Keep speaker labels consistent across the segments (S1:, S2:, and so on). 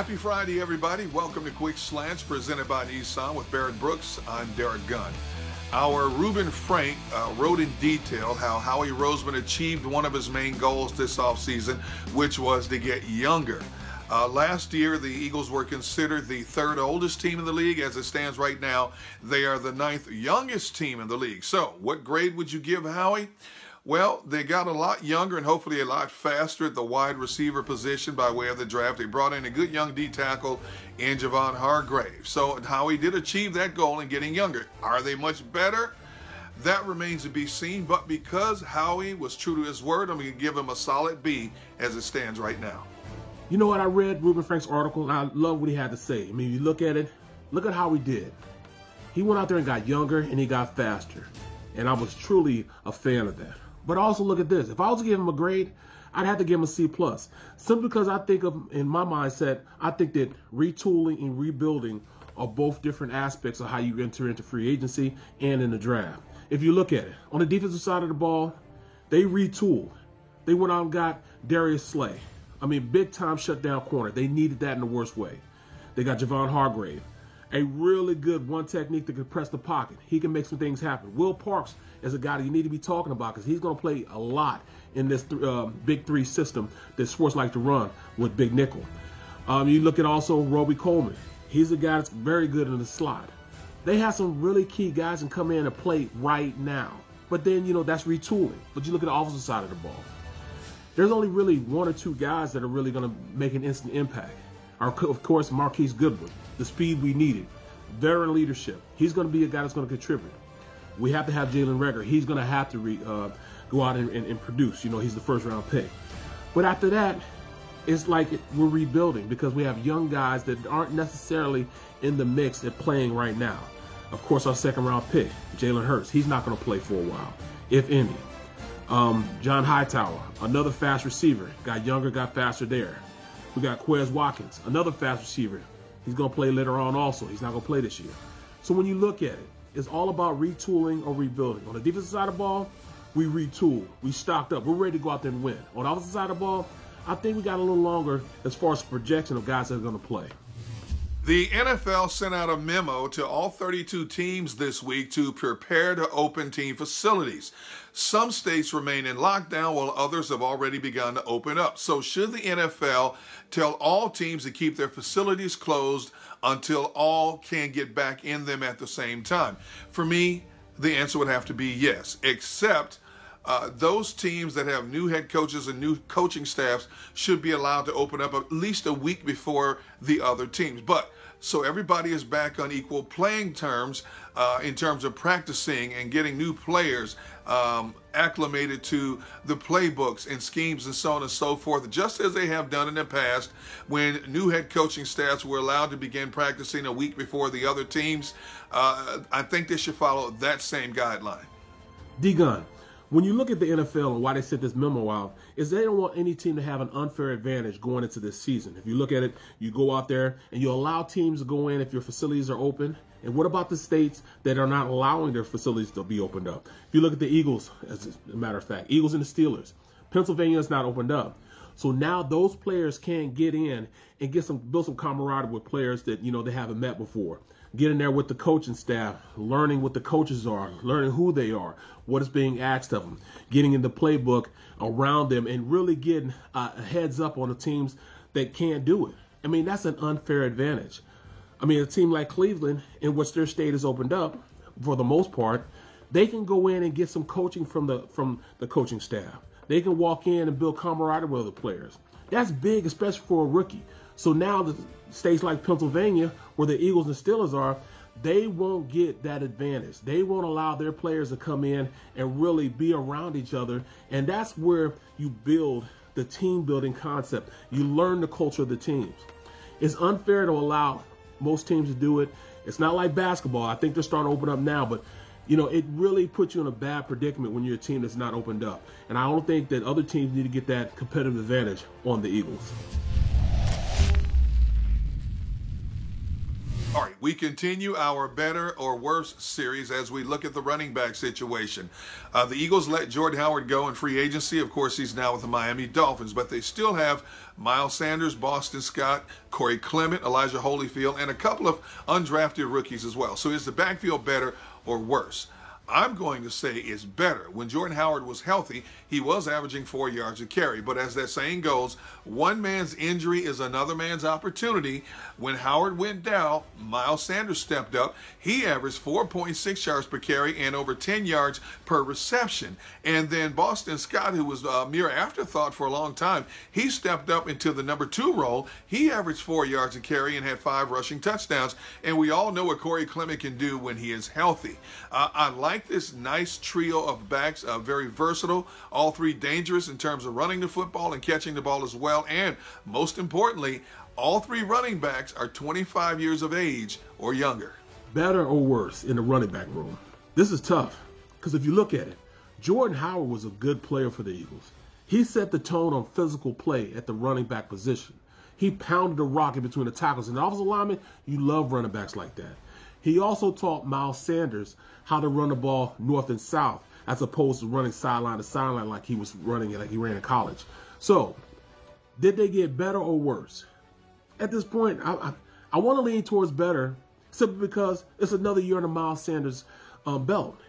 S1: Happy Friday, everybody. Welcome to Quick Slants presented by Nissan with Barrett Brooks. I'm Derrick Gunn. Our Reuben Frank uh, wrote in detail how Howie Roseman achieved one of his main goals this offseason, which was to get younger. Uh, last year, the Eagles were considered the third oldest team in the league. As it stands right now, they are the ninth youngest team in the league. So, what grade would you give Howie? Well, they got a lot younger and hopefully a lot faster at the wide receiver position by way of the draft. They brought in a good young D tackle in Javon Hargrave. So Howie did achieve that goal in getting younger. Are they much better? That remains to be seen, but because Howie was true to his word, I'm going to give him a solid B as it stands right now.
S2: You know what? I read Reuben Frank's article and I love what he had to say. I mean, you look at it, look at how he did. He went out there and got younger and he got faster. And I was truly a fan of that. But also look at this. If I was to give him a grade, I'd have to give him a C plus. Simply because I think of in my mindset, I think that retooling and rebuilding are both different aspects of how you enter into free agency and in the draft. If you look at it, on the defensive side of the ball, they retooled. They went out and got Darius Slay. I mean, big time shutdown corner. They needed that in the worst way. They got Javon Hargrave, a really good one technique that can press the pocket. He can make some things happen. Will Parks is a guy that you need to be talking about because he's going to play a lot in this th- uh, big three system that Schwartz like to run with Big Nickel. Um, you look at also Robey Coleman. He's a guy that's very good in the slot. They have some really key guys and come in and play right now. But then, you know, that's retooling. But you look at the offensive side of the ball. There's only really one or two guys that are really going to make an instant impact. Our, of course, Marquise Goodwin, the speed we needed, veteran leadership. He's going to be a guy that's going to contribute. We have to have Jalen Reagor. He's going to have to re, uh, go out and, and, and, produce. You know, he's the first round pick. But after that, it's like we're rebuilding because we have young guys that aren't necessarily in the mix and playing right now. Of course, our second round pick, Jalen Hurts, he's not going to play for a while, if any. Um, John Hightower, another fast receiver, got younger, got faster there. We got Quez Watkins, another fast receiver. He's going to play later on also. He's not going to play this year. So when you look at it, it's all about retooling or rebuilding. On the defensive side of the ball, we retool. We stocked up. We're ready to go out there and win. On the offensive side of the ball, I think we got a little longer as far as projection of guys that are going to play.
S1: The NFL sent out a memo to all 32 teams this week to prepare to open team facilities. Some states remain in lockdown while others have already begun to open up. So, should the NFL tell all teams to keep their facilities closed until all can get back in them at the same time? For me, the answer would have to be yes, except uh, those teams that have new head coaches and new coaching staffs should be allowed to open up at least a week before the other teams. But so everybody is back on equal playing terms uh, in terms of practicing and getting new players um, acclimated to the playbooks and schemes and so on and so forth, just as they have done in the past when new head coaching staffs were allowed to begin practicing a week before the other teams. Uh, I think they should follow that same guideline.
S2: D Gunn, when you look at the NFL and why they sent this memo out, is they don't want any team to have an unfair advantage going into this season. If you look at it, you go out there and you allow teams to go in if your facilities are open. And what about the states that are not allowing their facilities to be opened up? If you look at the Eagles, as a matter of fact, Eagles and the Steelers, Pennsylvania is not opened up. So now those players can get in and get some build some camaraderie with players that you know they haven't met before getting in there with the coaching staff, learning what the coaches are, learning who they are, what is being asked of them, getting in the playbook around them, and really getting a heads up on the teams that can't do it. I mean, that's an unfair advantage. I mean, a team like Cleveland, in which their state is opened up, for the most part, they can go in and get some coaching from the from the coaching staff. They can walk in and build camaraderie with other players. That's big, especially for a rookie. So now the states like Pennsylvania, where the Eagles and Steelers are, they won't get that advantage. They won't allow their players to come in and really be around each other. And that's where you build the team building concept. You learn the culture of the teams. It's unfair to allow most teams to do it. It's not like basketball. I think they're starting to open up now, but you know, it really puts you in a bad predicament when you're a team that's not opened up. And I don't think that other teams need to get that competitive advantage on the Eagles.
S1: All right, we continue our better or worse series as we look at the running back situation. Uh, the Eagles let Jordan Howard go in free agency. Of course, he's now with the Miami Dolphins, but they still have Miles Sanders, Boston Scott, Corey Clement, Elijah Holyfield, and a couple of undrafted rookies as well. So is the backfield better or worse? I'm going to say is better. When Jordan Howard was healthy, he was averaging four yards a carry. But as that saying goes, one man's injury is another man's opportunity. When Howard went down, Miles Sanders stepped up. He averaged 4.6 yards per carry and over 10 yards per reception. And then Boston Scott, who was a mere afterthought for a long time, he stepped up into the number two role. He averaged four yards a carry and had five rushing touchdowns. And we all know what Corey Clement can do when he is healthy. Uh, I like this nice trio of backs, uh, very versatile. All three dangerous in terms of running the football and catching the ball as well. And most importantly, all three running backs are 25 years of age or younger.
S2: Better or worse in the running back room? This is tough because if you look at it, Jordan Howard was a good player for the Eagles. He set the tone on physical play at the running back position. He pounded the rock in between the tackles. And the offensive lineman, you love running backs like that. He also taught Miles Sanders how to run the ball north and south as opposed to running sideline to sideline like he was running it like he ran in college. So, did they get better or worse? At this point, I, I, I want to lean towards better simply because it's another year in the Miles Sanders um, belt.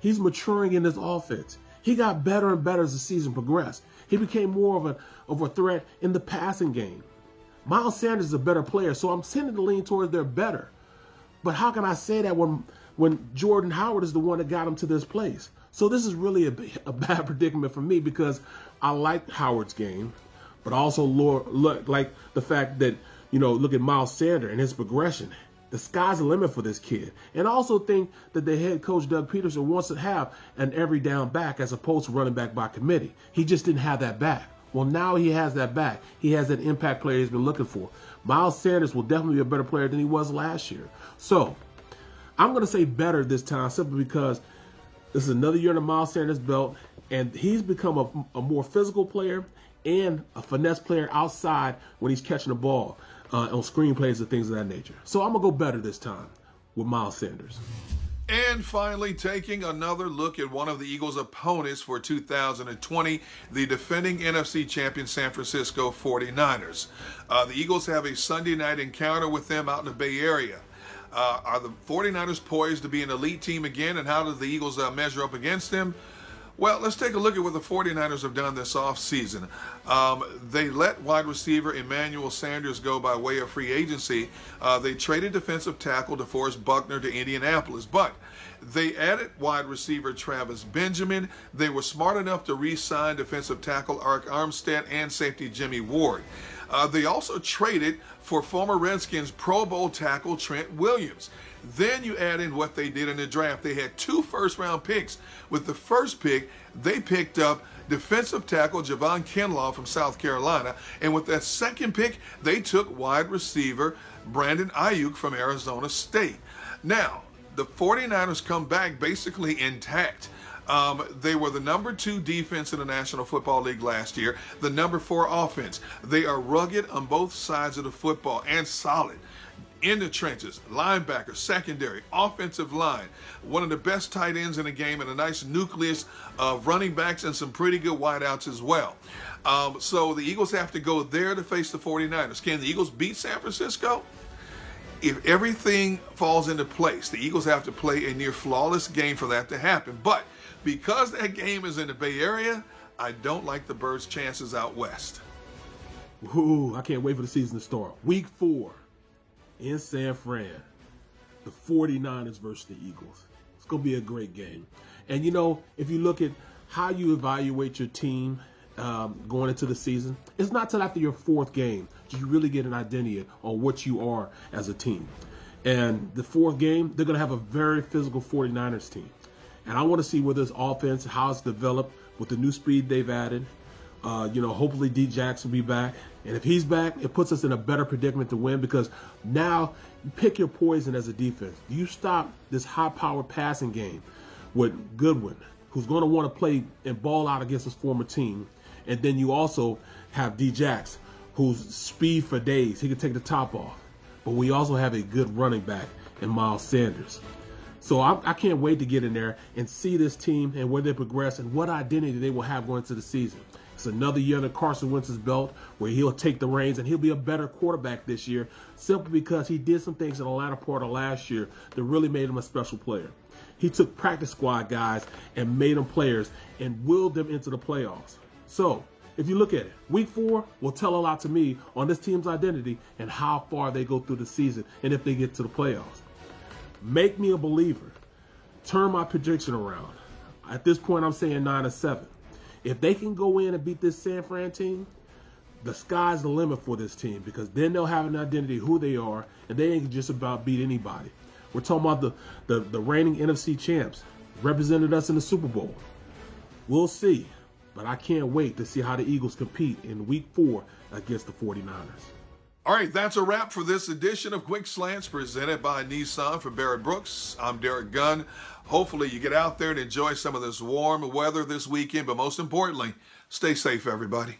S2: He's maturing in this offense. He got better and better as the season progressed. He became more of a of a threat in the passing game. Miles Sanders is a better player, so I'm tending to lean towards they're better. But how can I say that when when Jordan Howard is the one that got him to this place? So this is really a, a bad predicament for me because I like Howard's game, but also look like the fact that you know look at Miles Sanders and his progression. The sky's the limit for this kid. And I also think that the head coach Doug Pederson wants to have an every down back as opposed to running back by committee. He just didn't have that back. Well, now he has that back. He has that impact player he's been looking for. Miles Sanders will definitely be a better player than he was last year. So I'm going to say better this time simply because this is another year in the Miles Sanders belt, and he's become a, a more physical player and a finesse player outside when he's catching the ball uh, on screenplays and things of that nature. So I'm going to go better this time with Miles Sanders.
S1: And finally, taking another look at one of the Eagles' opponents for 2020, the defending NFC champion San Francisco 49ers. Uh, the Eagles have a Sunday night encounter with them out in the Bay Area. Uh, are the 49ers poised to be an elite team again, and how do the Eagles uh, measure up against them? Well, let's take a look at what the 49ers have done this offseason. Um, they let wide receiver Emmanuel Sanders go by way of free agency. Uh, they traded defensive tackle DeForest Buckner to Indianapolis, but they added wide receiver Travis Benjamin. They were smart enough to re sign defensive tackle Arik Armstead and safety Jimmy Ward. Uh, they also traded for former Redskins Pro Bowl tackle Trent Williams. Then you add in what they did in the draft. They had two first round picks. With the first pick, they picked up defensive tackle Javon Kinlaw from South Carolina. And with that second pick, they took wide receiver Brandon Aiyuk from Arizona State. Now, the 49ers come back basically intact. Um, they were the number two defense in the National Football League last year, the number four offense. They are rugged on both sides of the football and solid in the trenches, linebacker, secondary, offensive line, one of the best tight ends in the game, and a nice nucleus of running backs and some pretty good wideouts as well. Um, so the Eagles have to go there to face the 49ers. Can the Eagles beat San Francisco? If everything falls into place, the Eagles have to play a near flawless game for that to happen. But because that game is in the Bay Area, I don't like the Birds' chances out west.
S2: Ooh, I can't wait for the season to start. Week four in San Fran, the 49ers versus the Eagles. It's going to be a great game. And you know, if you look at how you evaluate your team um, going into the season, it's not till after your fourth game do you really get an identity on what you are as a team. And the fourth game, they're going to have a very physical 49ers team. And I want to see where this offense, how it's developed with the new speed they've added. Uh, you know, hopefully D Jackson will be back. And if he's back, it puts us in a better predicament to win because now you pick your poison as a defense. You stop this high powered passing game with Goodwin, who's going to want to play and ball out against his former team. And then you also have D Jax, who's speed for days. He can take the top off. but we also have a good running back in Miles Sanders. So I, I, can't wait to get in there and see this team and where they progress and what identity they will have going into the season. It's another year under Carson Wentz's belt where he'll take the reins and he'll be a better quarterback this year simply because he did some things in the latter part of last year that really made him a special player. He took practice squad guys and made them players and willed them into the playoffs. So if you look at it, week four will tell a lot to me on this team's identity and how far they go through the season and if they get to the playoffs. Make me a believer. Turn my prediction around. At this point, I'm saying nine or seven. If they can go in and beat this San Fran team, the sky's the limit for this team because then they'll have an identity who they are, and they ain't just about beat anybody. We're talking about the, the, the reigning NFC champs, represented us in the Super Bowl. We'll see, but I can't wait to see how the Eagles compete in week four against the 49ers.
S1: All right, that's a wrap for this edition of Quick Slants presented by Nissan for Barrett Brooks. I'm Derrick Gunn. Hopefully, you get out there and enjoy some of this warm weather this weekend, but most importantly, stay safe, everybody.